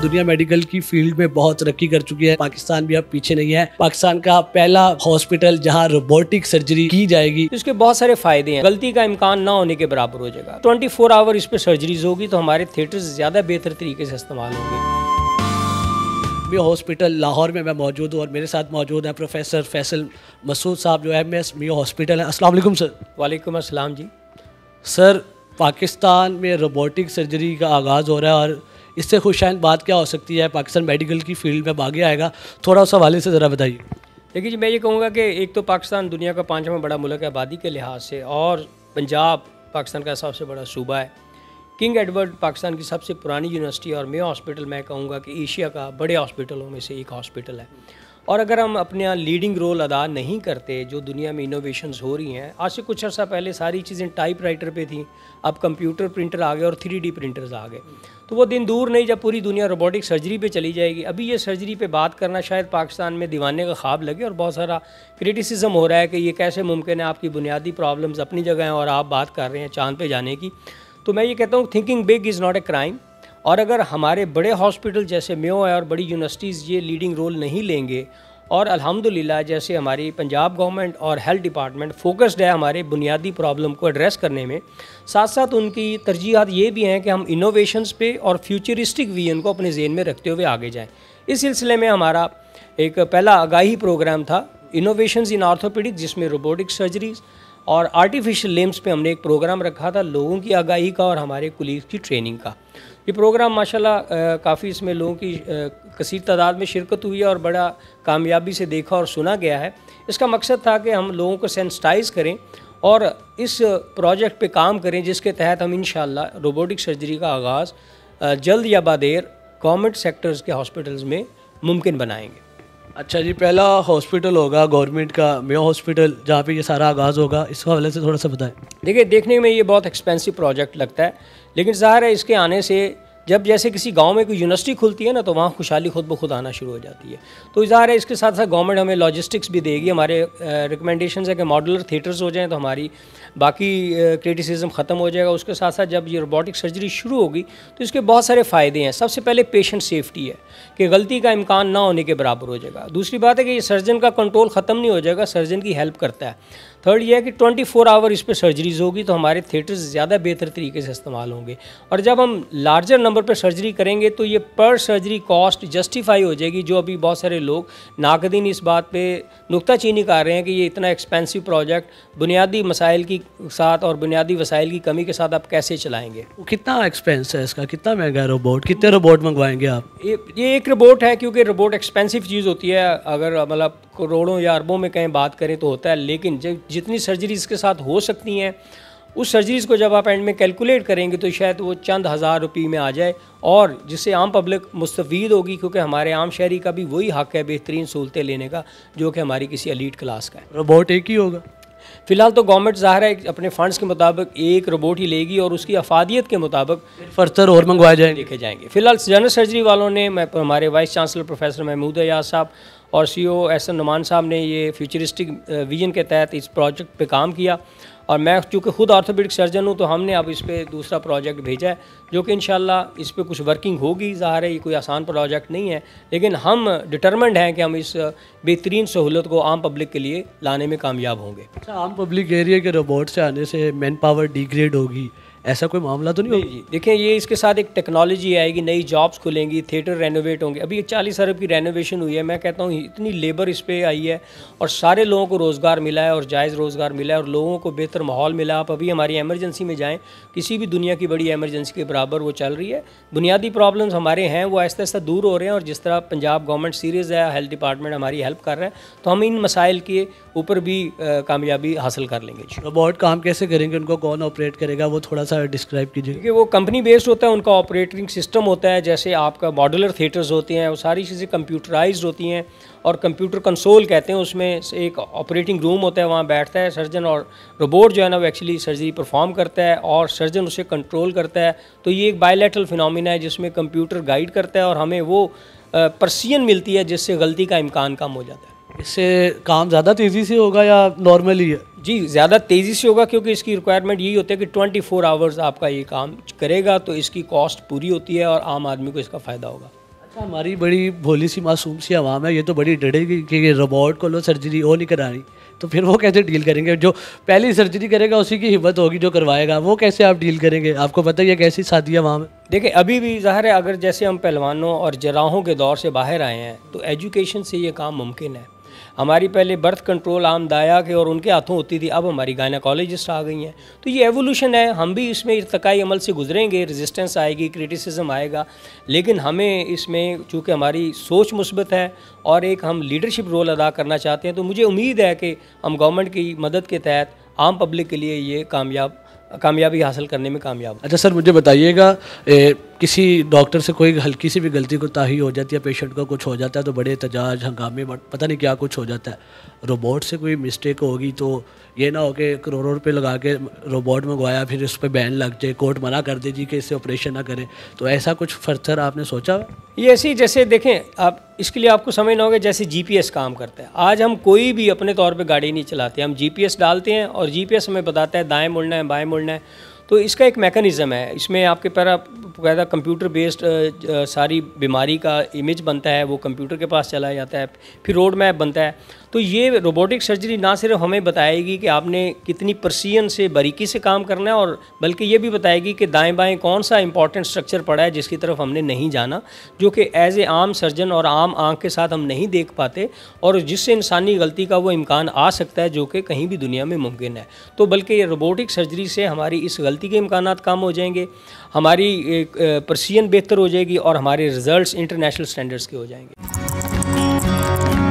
दुनिया मेडिकल की फ़ील्ड में बहुत तरक्की कर चुकी है। पाकिस्तान भी अब पीछे नहीं है। पाकिस्तान का पहला हॉस्पिटल जहाँ रोबोटिक सर्जरी की जाएगी। इसके बहुत सारे फ़ायदे हैं। गलती का इम्कान ना होने के बराबर हो जाएगा। 24 फोर आवर इस पर सर्जरीज होगी तो हमारे थिएटर ज़्यादा बेहतर तरीके से इस्तेमाल होंगे। मियो हॉस्पिटल लाहौर में मैं मौजूद हूँ और मेरे साथ मौजूद हैं प्रोफेसर फैसल मसूद साहब जो एम एस मियो हॉस्पिटल है। अस्सलाम वालेकुम सर। वालेकुम अस्सलाम जी। सर पाकिस्तान में रोबोटिक सर्जरी का आगाज़ हो रहा है और इससे खुशाइन बात क्या हो सकती है? पाकिस्तान मेडिकल की फ़ील्ड में आगे आएगा। थोड़ा उस हवाले से ज़रा बताइए। देखिए जी, मैं ये कहूँगा कि एक तो पाकिस्तान दुनिया का पाँचवा बड़ा मुल्क है आबादी के लिहाज से और पंजाब पाकिस्तान का सबसे बड़ा सूबा है। किंग एडवर्ड पाकिस्तान की सबसे पुरानी यूनिवर्सिटी और मे हॉस्पिटल, मैं कहूँगा कि एशिया का बड़े हॉस्पिटलों में से एक हॉस्पिटल है। और अगर हम अपने लीडिंग रोल अदा नहीं करते, जो दुनिया में इनोवेशंस हो रही हैं, आज से कुछ अर्सा पहले सारी चीज़ें टाइप राइटर पे थी, अब कंप्यूटर प्रिंटर आ गए और थ्री डी प्रिंटर्स आ गए। तो वो दिन दूर नहीं, जब पूरी दुनिया रोबोटिक सर्जरी पे चली जाएगी। अभी ये सर्जरी पे बात करना शायद पाकिस्तान में दीवाने का ख्वाब लगे और बहुत सारा क्रिटिसिज्म हो रहा है कि ये कैसे मुमकिन है, आपकी बुनियादी प्रॉब्लम्स अपनी जगह हैं और आप बात कर रहे हैं चाँद पे जाने की। तो मैं ये कहता हूँ thinking big is not a crime और अगर हमारे बड़े हॉस्पिटल जैसे मेो है और बड़ी यूनिवर्सिटीज़ ये लीडिंग रोल नहीं लेंगे, और अल्हम्दुलिल्लाह जैसे हमारी पंजाब गवर्नमेंट और हेल्थ डिपार्टमेंट फोकस्ड है हमारे बुनियादी प्रॉब्लम को एड्रेस करने में साथ साथ उनकी तरजीहत ये भी हैं कि हम इनोवेशंस पे और फ्यूचरिस्टिक विजन को अपने जेन में रखते हुए आगे जाएँ। इस सिलसिले में हमारा एक पहला आगाही प्रोग्राम था इनोवेशंस इन आर्थोपेडिक जिसमें रोबोटिक सर्जरीज़ और आर्टिफिशियल लेम्स पे हमने एक प्रोग्राम रखा था लोगों की आगाही का और हमारे कुलीग की ट्रेनिंग का। ये प्रोग्राम माशाल्लाह काफ़ी इसमें लोगों की कसीर तादाद में शिरकत हुई है और बड़ा कामयाबी से देखा और सुना गया है। इसका मकसद था कि हम लोगों को सेंसटाइज करें और इस प्रोजेक्ट पे काम करें जिसके तहत हम इन रोबोटिक सर्जरी का आगाज़ जल्द या बादेर गवर्नमेंट सेक्टर्स के हॉस्पिटल्स में मुमकिन बनाएँगे। अच्छा जी, पहला हॉस्पिटल होगा गवर्नमेंट का मेयो हॉस्पिटल जहाँ पे ये सारा आगाज़ होगा, इस हवाले से थोड़ा सा बताएँ। देखिए, देखने में ये बहुत एक्सपेंसिव प्रोजेक्ट लगता है, लेकिन ज़ाहिर है इसके आने से जब जैसे किसी गाँव में कोई यूनिवर्सिटी खुलती है ना तो वहाँ खुशहाली खुद ब खुद आना शुरू हो जाती है। तो ज़ाहिर है, इसके साथ साथ गवर्नमेंट हमें लॉजिस्टिक्स भी देगी, हमारे रिकमेंडेशन है कि मॉडलर थिएटर्स हो जाएँ तो हमारी बाकी क्रिटिसिज्म ख़त्म हो जाएगा। उसके साथ साथ जब ये रोबोटिक सर्जरी शुरू होगी तो इसके बहुत सारे फ़ायदे हैं। सबसे पहले पेशेंट सेफ्टी है, कि गलती का इम्कान ना होने के बराबर हो जाएगा। दूसरी बात है कि ये सर्जन का कंट्रोल ख़त्म नहीं हो जाएगा सर्जन की हेल्प करता है। थर्ड ये है कि 24 फोर आवर इस पर सर्जरीज होगी तो हमारे थिएटर्स ज़्यादा बेहतर तरीके से इस्तेमाल होंगे। और जब हम लार्जर नंबर पर सर्जरी करेंगे तो ये पर सर्जरी कॉस्ट जस्टिफाई हो जाएगी जो अभी बहुत सारे लोग नाकदीन इस बात पे नुकताचीनी कर रहे हैं कि ये इतना एक्सपेंसिव प्रोजेक्ट बुनियादी मसाइल की साथ और बुनियादी वसाइल की कमी के साथ आप कैसे चलाएँगे? कितना एक्सपेंस है इसका? कितना महँगा है रोबोट कितने रोबोट मंगवाएँगे आप? ये ये एक रोबोट है क्योंकि रोबोट एक्सपेंसिव चीज़ होती है। अगर मतलब करोड़ों या अरबों में कहीं बात करें तो होता है लेकिन जितनी सर्जरी इसके साथ हो सकती हैं उस सर्जरीज़ को जब आप एंड में कैलकुलेट करेंगे तो शायद वो चंद हज़ार रुपये में आ जाए और जिससे आम पब्लिक मुस्तफ़ होगी क्योंकि हमारे आम शहरी का भी वही हक़ है बेहतरीन सहूलतें लेने का जो कि हमारी किसी अलीट क्लास का है। रोबोट एक ही होगा। फ़िलहाल तो गवर्नमेंट ज़ाहिर है अपने फंड्स के मुताबिक एक रोबोट ही लेगी और उसकी अफादियत के मुताबिक फर्दर और मंगवाए जाए देखे जाएँगे। फ़िलहाल जनरल सर्जरी वालों ने हमारे vice chancellor professor Mahmood Ayaz साहब और C O S N Numan साहब ने ये फ्यूचरिस्टिक विजन के तहत इस प्रोजेक्ट पे काम किया। और मैं चूँकि खुद आर्थोपेडिक सर्जन हूँ तो हमने अब इस पर दूसरा प्रोजेक्ट भेजा है, जो कि इन इस पर कुछ वर्किंग होगी ज़ाहिर है, ये कोई आसान प्रोजेक्ट नहीं है, लेकिन हम डिटर्मेंड हैं कि हम इस बेहतरीन सहूलत को आम पब्लिक के लिए लाने में कामयाब होंगे। अच्छा आम पब्लिक एरिया के रोबोट से आने से मैन पावर डिग्रेड होगी। ऐसा कोई मामला तो नहीं होगा? जी देखिए ये इसके साथ एक टेक्नोलॉजी आएगी नई जॉब्स खुलेंगी थिएटर रेनोवेट होंगे। अभी एक चालीस अरब की रेनोवेशन हुई है मैं कहता हूँ इतनी लेबर इस पर आई है और सारे लोगों को रोज़गार मिला है और जायज़ रोज़गार मिला है और लोगों को बेहतर माहौल मिला। आप अभी हमारी एमरजेंसी में जाएँ किसी भी दुनिया की बड़ी एमरजेंसी के बराबर वो चल रही है। बुनियादी प्रॉब्लम्स हमारे हैं वो आहिस्ता आहिस्ता दूर हो रहे हैं और जिस तरह पंजाब गवर्नमेंट सीरीज़ है हेल्थ डिपार्टमेंट हमारी हेल्प कर रहा है तो हम इन मसाइल के ऊपर भी कामयाबी हासिल कर लेंगे रोबोट काम कैसे करेंगे? उनको कौन ऑपरेट करेगा? वो थोड़ा सा डिस्क्राइब कीजिए। क्योंकि वो कंपनी बेस्ड होता है, उनका ऑपरेटिंग सिस्टम होता है, जैसे आपका मॉडुलर थिएटर्स होते हैं, वो सारी चीज़ें कंप्यूटराइज होती हैं, और कंप्यूटर कंसोल कहते हैं, उसमें एक ऑपरेटिंग रूम होता है, वहाँ बैठता है सर्जन और रोबोट जो है ना, वो एक्चुअली सर्जरी परफॉर्म करता है, और सर्जन उसे कंट्रोल करता है। तो ये एक बायोलेटरल फिनमिना है, जिसमें कंप्यूटर गाइड करता है, और हमें वो परसियन मिलती है, जिससे गलती का इम्कान कम हो जाता है। इससे काम ज़्यादा तेज़ी से होगा या नॉर्मली है जी ज़्यादा तेज़ी से होगा क्योंकि इसकी रिक्वायरमेंट यही होती है कि 24 फोर आवर्स आपका ये काम करेगा तो इसकी कॉस्ट पूरी होती है और आम आदमी को इसका फ़ायदा होगा। अच्छा हमारी बड़ी भोली सी मासूम सी आवाम है ये तो बड़ी डरेगी कि ये रोबोट को लो सर्जरी वो नहीं करानी। तो फिर वो कैसे डील करेंगे? जो पहली सर्जरी करेगा उसी की हिम्मत होगी जो करवाएगा। वो कैसे आप डील करेंगे? आपको पता ही है कैसी शादी है वहाँ में देखिए अभी भी ज़ाहिर है अगर जैसे हम पहलवानों और जराहों के दौर से बाहर आए हैं तो एजुकेशन से ये काम मुमकिन है। हमारी पहले बर्थ कंट्रोल आम दाया के और उनके हाथों होती थी, अब हमारी गायनाकोलॉजिस्ट आ गई हैं। तो ये एवोल्यूशन है, हम भी इसमें इरतकाई अमल से गुजरेंगे रेजिस्टेंस आएगी क्रिटिसिज्म आएगा, लेकिन हमें इसमें चूँकि हमारी सोच मुस्बत है और एक हम लीडरशिप रोल अदा करना चाहते हैं तो मुझे उम्मीद है कि हम गवर्नमेंट की मदद के तहत आम पब्लिक के लिए ये कामयाब, कामयाबी हासिल करने में कामयाब अच्छा सर, मुझे बताइएगा किसी डॉक्टर से कोई हल्की सी भी गलती को ताही हो जाती है, पेशेंट का कुछ हो जाता है तो बड़े एहतजाज, हंगामे पता नहीं क्या कुछ हो जाता है। रोबोट से कोई मिस्टेक होगी तो ये ना हो कि करोड़ों रुपये लगा के रोबोट मंगवाया, फिर उस पर बैन लग जाए, कोर्ट मना कर दे जी कि इससे ऑपरेशन ना करें। तो ऐसा कुछ फर्थर आपने सोचा? ये ऐसी जैसे देखें, आप इसके लिए आपको समझना होगा जैसे जीपीएस काम करता है। आज हम कोई भी अपने तौर पर गाड़ी नहीं चलाते, हम जीपीएस डालते हैं और जीपीएस हमें बताता है दाएँ मुड़ना है, बाएँ मुड़ना है। तो इसका एक मैकेनिज़्म है। इसमें आपके पैरा बकायदा कंप्यूटर बेस्ड सारी बीमारी का इमेज बनता है, वो कंप्यूटर के पास चला जाता है, फिर रोड मैप बनता है। तो ये रोबोटिक सर्जरी ना सिर्फ़ हमें बताएगी कि आपने कितनी परसियन से बारीकी से काम करना है और बल्कि ये भी बताएगी कि दाएँ बाएँ कौन सा इंपॉर्टेंट स्ट्रक्चर पड़ा है जिसकी तरफ़ हमने नहीं जाना, जो कि एज ए आम सर्जन और आम आँख के साथ हम नहीं देख पाते और जिससे इंसानी गलती का वो इम्कान आ सकता है, जो कि कहीं भी दुनिया में मुमकिन है। तो बल्कि ये रोबोटिक सर्जरी से हमारी इस गलती के इम्कान कम हो जाएँगे, हमारी परसियन बेहतर हो जाएगी और हमारे रिज़ल्ट इंटरनेशनल स्टैंडर्ड्स के हो जाएँगे।